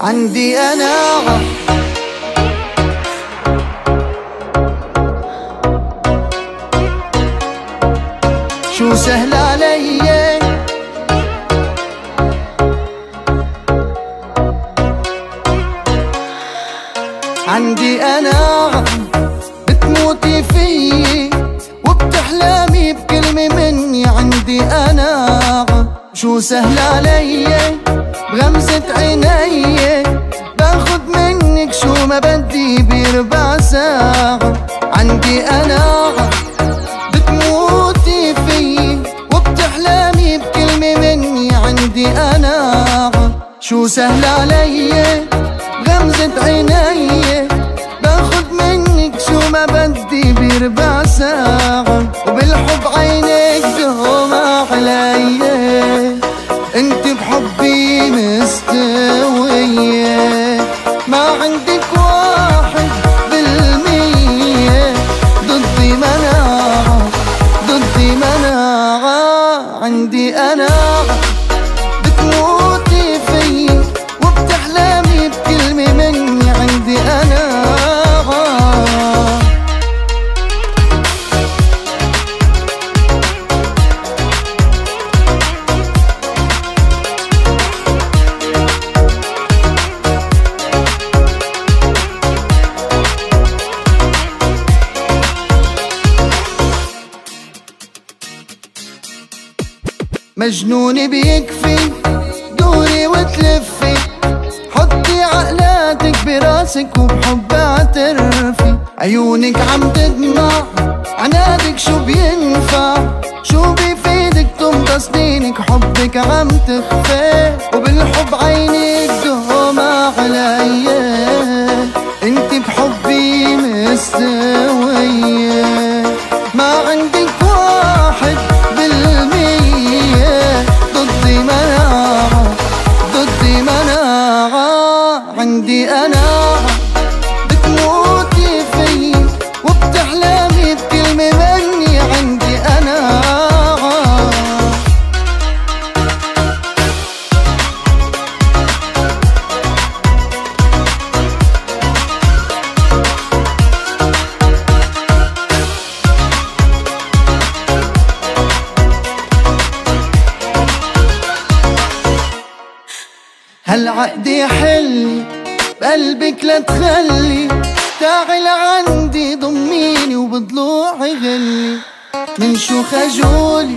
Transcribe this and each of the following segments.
عندي أنا شو سهل علي؟ عندي أنا بتموتي فيي وبتحلمي بكلمة مني. عندي أنا شو سهل علي؟ بغمزة عيني. ساعة عندي أنا. بتموتي فيي وبتحلمي بكلمة مني عندي أنا. شو سهل علي غمزة عيني؟ باخد منك شو ما بدي بربع ساعة وبالحب عينك دوم علي عندي أنا. مجنون بيكفي دوري وتلفي. حطي عقلاتك براسك وبحب اعترفي. عيونك عم تدمع عنادك شو بينفع؟ شو بيفيدك تمضى سنينك حبك عم تخفي. وبالحب عينك دوما علي عندي أنا بتموتي فيي وبتحلمي بكلمة مني عندي أنا. هالعقد يحل بقلبك لا تخلي تعال عندي ضميني وبضلوعي غلي. من شو خجولي؟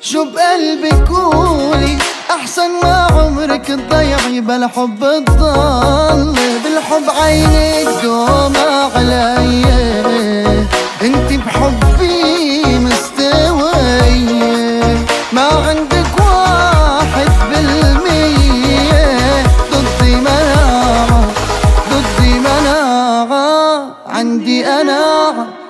شو بقلبك قولي أحسن ما عمرك تضيعي بلا حب تضلي بالحب عينك دوما علي عندي أنا